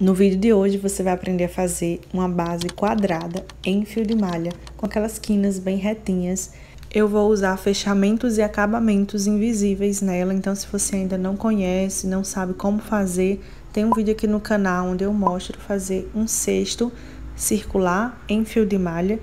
No vídeo de hoje você vai aprender a fazer uma base quadrada em fio de malha, com aquelas quinas bem retinhas. Eu vou usar fechamentos e acabamentos invisíveis nela, então se você ainda não conhece, não sabe como fazer, tem um vídeo aqui no canal onde eu mostro fazer um cesto circular em fio de malha,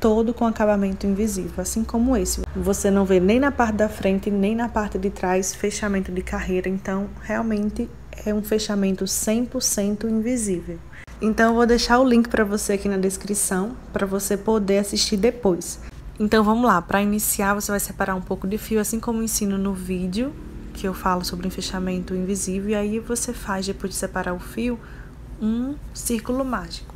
todo com acabamento invisível, assim como esse. Você não vê nem na parte da frente, nem na parte de trás fechamento de carreira, então realmente é um fechamento 100% invisível. Então eu vou deixar o link para você aqui na descrição para você poder assistir depois. Então vamos lá, para iniciar você vai separar um pouco de fio, assim como ensino no vídeo que eu falo sobre um fechamento invisível e aí você faz depois de separar o fio um círculo mágico.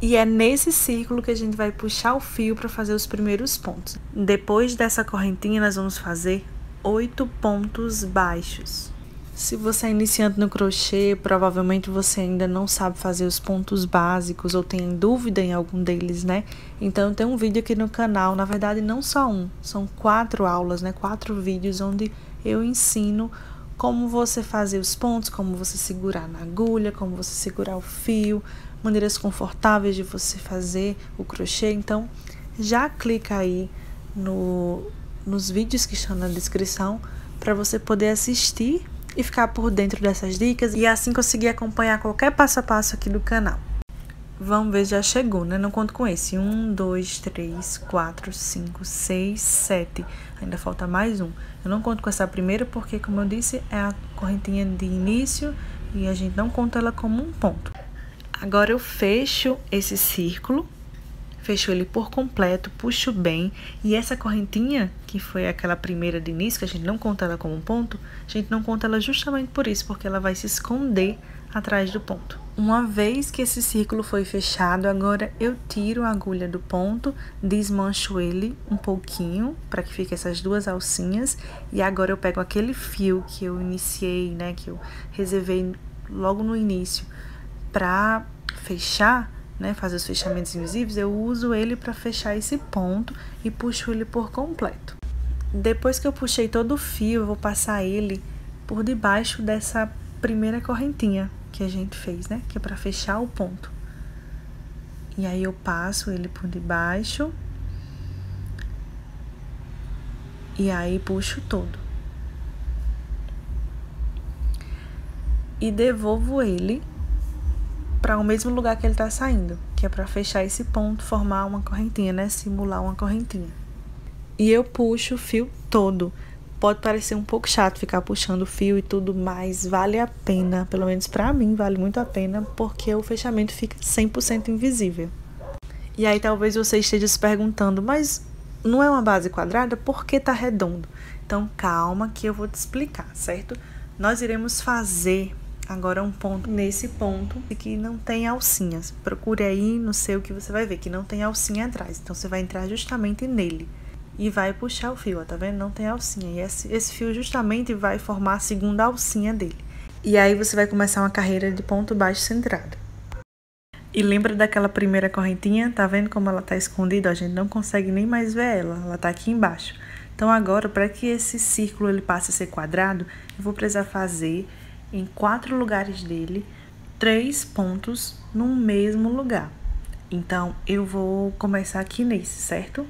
E é nesse círculo que a gente vai puxar o fio para fazer os primeiros pontos. Depois dessa correntinha nós vamos fazer oito pontos baixos. Se você é iniciante no crochê, provavelmente você ainda não sabe fazer os pontos básicos ou tem dúvida em algum deles, né? Então tem um vídeo aqui no canal, na verdade não só um, são quatro aulas, né? Quatro vídeos onde eu ensino como você fazer os pontos, como você segurar na agulha, como você segurar o fio, maneiras confortáveis de você fazer o crochê. Então já clica aí no, nos vídeos que estão na descrição para você poder assistir e ficar por dentro dessas dicas e assim conseguir acompanhar qualquer passo a passo aqui do canal. Vamos ver, já chegou, né? Não conto com esse. Um, dois, três, quatro, cinco, seis, sete. Ainda falta mais um. Eu não conto com essa primeira porque, como eu disse, é a correntinha de início e a gente não conta ela como um ponto. Agora eu fecho esse círculo fecho ele por completo, puxo bem, e essa correntinha, que foi aquela primeira de início, que a gente não conta ela como um ponto, a gente não conta ela justamente por isso, porque ela vai se esconder atrás do ponto. Uma vez que esse círculo foi fechado, agora eu tiro a agulha do ponto, desmancho ele um pouquinho, para que fique essas duas alcinhas, e agora eu pego aquele fio que eu iniciei, né, que eu reservei logo no início, para fechar, né, fazer os fechamentos invisíveis, eu uso ele para fechar esse ponto e puxo ele por completo. Depois que eu puxei todo o fio, eu vou passar ele por debaixo dessa primeira correntinha que a gente fez, né, que é para fechar o ponto. E aí eu passo ele por debaixo e aí puxo todo. E devolvo ele para o mesmo lugar que ele está saindo, que é para fechar esse ponto, formar uma correntinha, né? Simular uma correntinha. E eu puxo o fio todo. Pode parecer um pouco chato ficar puxando o fio e tudo, mas vale a pena, pelo menos para mim, vale muito a pena, porque o fechamento fica 100% invisível. E aí talvez você esteja se perguntando, mas não é uma base quadrada? Por que tá redondo? Então calma que eu vou te explicar, certo? Nós iremos fazer Agora um ponto nesse ponto que não tem alcinhas. Procure aí no seu que você vai ver que não tem alcinha atrás. Então você vai entrar justamente nele e vai puxar o fio, ó, tá vendo? Não tem alcinha. E esse, esse fio justamente vai formar a segunda alcinha dele. E aí você vai começar uma carreira de ponto baixo centrado. E lembra daquela primeira correntinha? Tá vendo como ela tá escondida? A gente não consegue nem mais ver ela. Ela tá aqui embaixo. Então agora, para que esse círculo ele passe a ser quadrado, eu vou precisar fazer em quatro lugares dele três pontos no mesmo lugar. Então, eu vou começar aqui nesse, certo?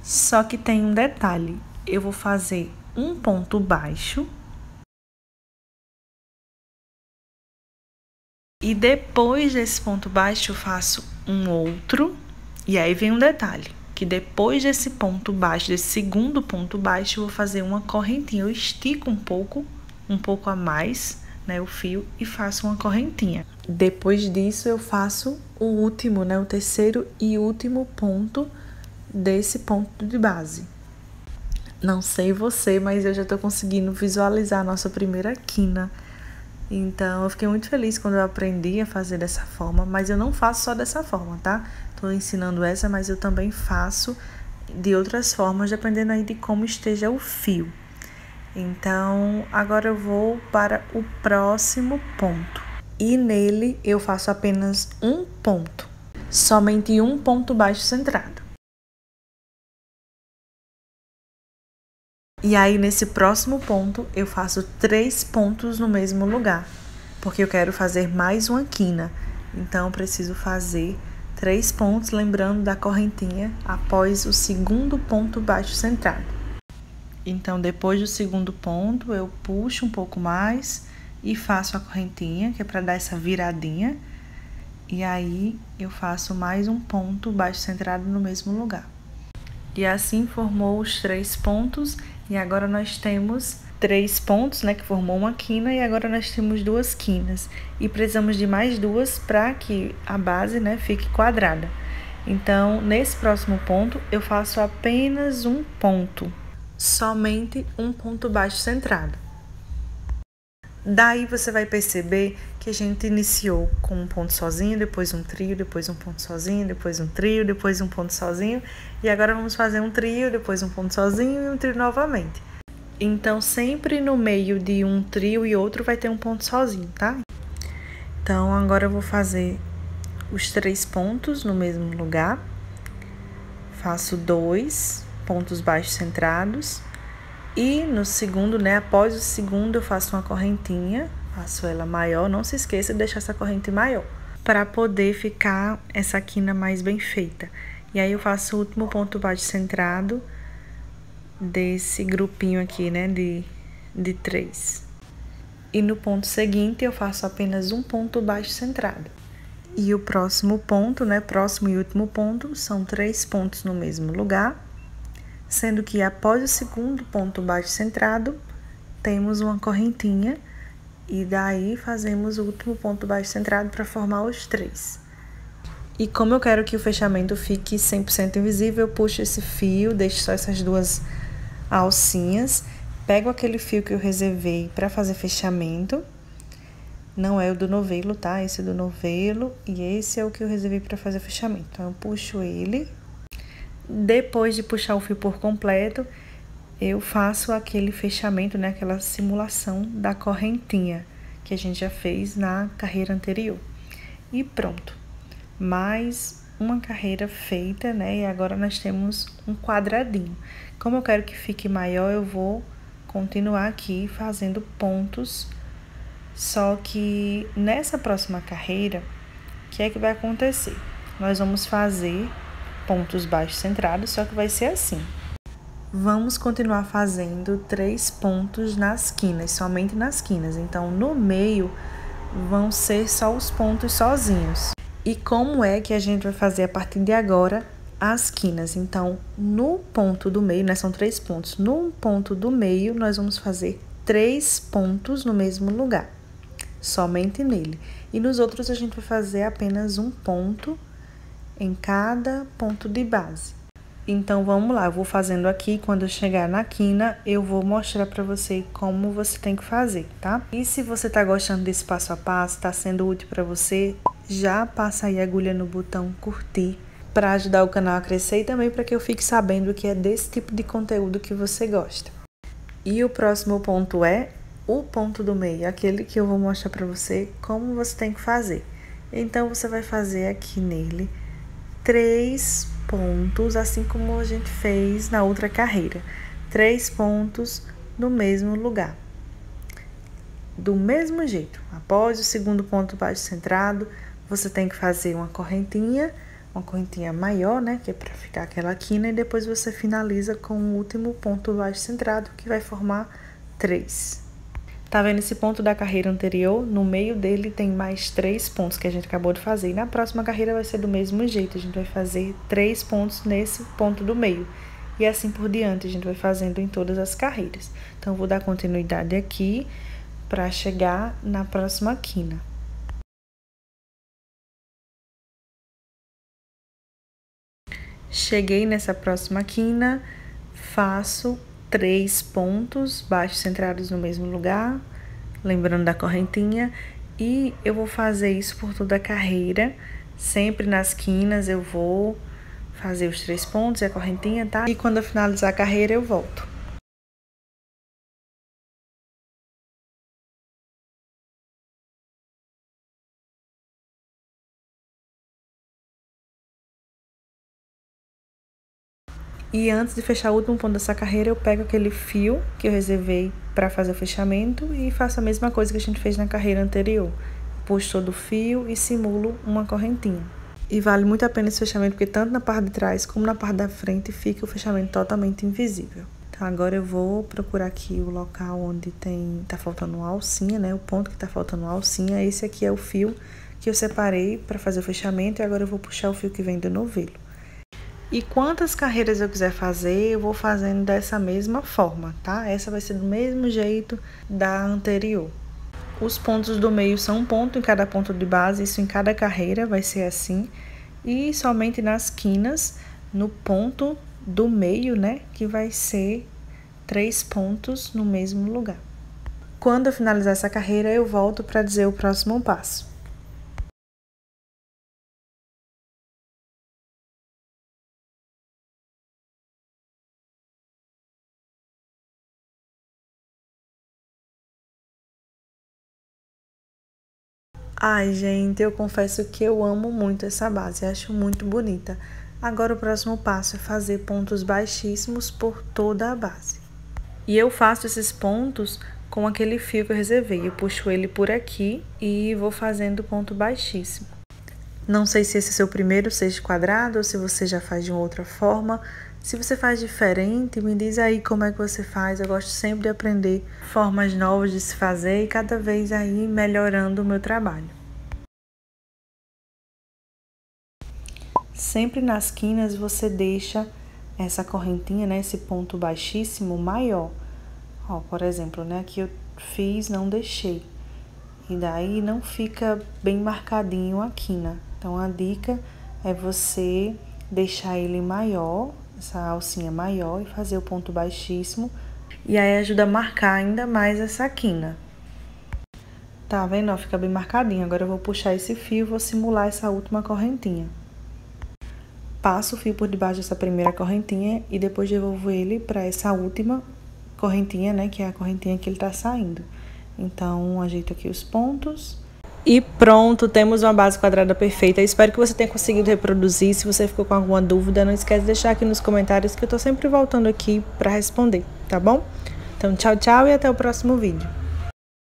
Só que tem um detalhe. Eu vou fazer um ponto baixo. E depois desse ponto baixo, eu faço um outro. E aí vem um detalhe. Que depois desse ponto baixo, desse segundo ponto baixo, eu vou fazer uma correntinha. Eu estico um pouco, um pouco a mais né, o fio e faço uma correntinha. Depois disso eu faço o último, né, o terceiro e último ponto desse ponto de base. Não sei você, mas eu já tô conseguindo visualizar a nossa primeira quina. Então, eu fiquei muito feliz quando eu aprendi a fazer dessa forma, mas eu não faço só dessa forma, tá? Tô ensinando essa, mas eu também faço de outras formas, dependendo aí de como esteja o fio. Então, agora eu vou para o próximo ponto. E nele eu faço apenas um ponto, somente um ponto baixo centrado. E aí, nesse próximo ponto, eu faço três pontos no mesmo lugar. porque eu quero fazer mais uma quina. Então, preciso fazer três pontos, lembrando da correntinha após o segundo ponto baixo centrado. Então, depois do segundo ponto, eu puxo um pouco mais e faço a correntinha, que é para dar essa viradinha. E aí, eu faço mais um ponto baixo centrado no mesmo lugar. E assim formou os três pontos, e agora nós temos três pontos, né, que formou uma quina e agora nós temos duas quinas. E precisamos de mais duas para que a base, né, fique quadrada. Então, nesse próximo ponto, eu faço apenas um ponto, somente um ponto baixo centrado. Daí você vai perceber que a gente iniciou com um ponto sozinho, depois um trio, depois um ponto sozinho, depois um trio, depois um ponto sozinho, e agora vamos fazer um trio, depois um ponto sozinho e um trio novamente. Então, sempre no meio de um trio e outro vai ter um ponto sozinho, tá? Então, agora eu vou fazer os três pontos no mesmo lugar. Faço dois pontos baixos centrados. E no segundo, né, após o segundo, eu faço uma correntinha, faço ela maior. Não se esqueça de deixar essa corrente maior, para poder ficar essa quina mais bem feita. E aí eu faço o último ponto baixo centrado desse grupinho aqui, né, de, de três. E no ponto seguinte eu faço apenas um ponto baixo centrado. E o próximo ponto, né, próximo e último ponto, são três pontos no mesmo lugar, sendo que após o segundo ponto baixo centrado, temos uma correntinha e daí fazemos o último ponto baixo centrado para formar os três. E como eu quero que o fechamento fique 100% invisível, eu puxo esse fio, deixo só essas duas alcinhas, pego aquele fio que eu reservei para fazer fechamento. Não é o do novelo, tá? Esse é do novelo e esse é o que eu reservei para fazer fechamento. Então, eu puxo ele. Depois de puxar o fio por completo, eu faço aquele fechamento, né? Aquela simulação da correntinha que a gente já fez na carreira anterior. E pronto. Mais uma carreira feita, né? E agora nós temos um quadradinho. Como eu quero que fique maior, eu vou continuar aqui fazendo pontos. Só que nessa próxima carreira, o que é que vai acontecer? Nós vamos fazer pontos baixos centrados, só que vai ser assim. Vamos continuar fazendo três pontos nas quinas, somente nas quinas. Então, no meio vão ser só os pontos sozinhos. E como é que a gente vai fazer a partir de agora as quinas. Então, no ponto do meio, né, são três pontos. No ponto do meio, nós vamos fazer três pontos no mesmo lugar, somente nele. E nos outros, a gente vai fazer apenas um ponto em cada ponto de base. Então, vamos lá, eu vou fazendo aqui, quando eu chegar na quina, eu vou mostrar para você como você tem que fazer, tá? E se você tá gostando desse passo a passo, tá sendo útil para você, já passa aí a agulha no botão curtir para ajudar o canal a crescer e também para que eu fique sabendo que é desse tipo de conteúdo que você gosta. E o próximo ponto é o ponto do meio, aquele que eu vou mostrar para você como você tem que fazer. Então você vai fazer aqui nele três pontos, assim como a gente fez na outra carreira. Três pontos no mesmo lugar. Do mesmo jeito, após o segundo ponto baixo centrado, você tem que fazer uma correntinha uma correntinha maior, né, que é para ficar aquela quina, e depois você finaliza com o último ponto baixo centrado, que vai formar três. Tá vendo esse ponto da carreira anterior? No meio dele tem mais três pontos que a gente acabou de fazer. E na próxima carreira vai ser do mesmo jeito. A gente vai fazer três pontos nesse ponto do meio. E assim por diante, a gente vai fazendo em todas as carreiras. Então, vou dar continuidade aqui para chegar na próxima quina. Cheguei nessa próxima quina, faço três pontos baixos centrados no mesmo lugar, lembrando da correntinha, e eu vou fazer isso por toda a carreira. Sempre nas quinas eu vou fazer os três pontos e a correntinha, tá? E quando eu finalizar a carreira eu volto. E antes de fechar o último ponto dessa carreira, eu pego aquele fio que eu reservei para fazer o fechamento e faço a mesma coisa que a gente fez na carreira anterior. Puxo todo o fio e simulo uma correntinha. E vale muito a pena esse fechamento, porque tanto na parte de trás como na parte da frente fica o fechamento totalmente invisível. Então agora eu vou procurar aqui o local onde tem tá faltando uma alcinha, né? O ponto que tá faltando uma alcinha, esse aqui é o fio que eu separei para fazer o fechamento e agora eu vou puxar o fio que vem do novelo. E quantas carreiras eu quiser fazer, eu vou fazendo dessa mesma forma, tá? Essa vai ser do mesmo jeito da anterior. Os pontos do meio são um ponto em cada ponto de base, isso em cada carreira vai ser assim. E somente nas quinas, no ponto do meio, né, que vai ser três pontos no mesmo lugar. Quando eu finalizar essa carreira, eu volto para dizer o próximo passo. Ai, gente, eu confesso que eu amo muito essa base, acho muito bonita. Agora o próximo passo é fazer pontos baixíssimos por toda a base. E eu faço esses pontos com aquele fio que eu reservei. Eu puxo ele por aqui e vou fazendo ponto baixíssimo. Não sei se esse é seu primeiro sexto quadrado ou se você já faz de outra forma. Se você faz diferente, me diz aí como é que você faz. Eu gosto sempre de aprender formas novas de se fazer e cada vez aí melhorando o meu trabalho. Sempre nas quinas você deixa essa correntinha, né, esse ponto baixíssimo maior. Ó, por exemplo, né, aqui eu fiz, não deixei. E daí não fica bem marcadinho a quina. Então a dica é você deixar ele maior essa alcinha maior e fazer o ponto baixíssimo. E aí ajuda a marcar ainda mais essa quina. Tá vendo? Fica bem marcadinho. Agora eu vou puxar esse fio e vou simular essa última correntinha. Passo o fio por debaixo dessa primeira correntinha e depois devolvo ele para essa última correntinha, né? Que é a correntinha que ele tá saindo. Então, ajeito aqui os pontos e pronto, temos uma base quadrada perfeita. Espero que você tenha conseguido reproduzir. Se você ficou com alguma dúvida, não esquece de deixar aqui nos comentários que eu tô sempre voltando aqui para responder, tá bom? Então, tchau, tchau e até o próximo vídeo.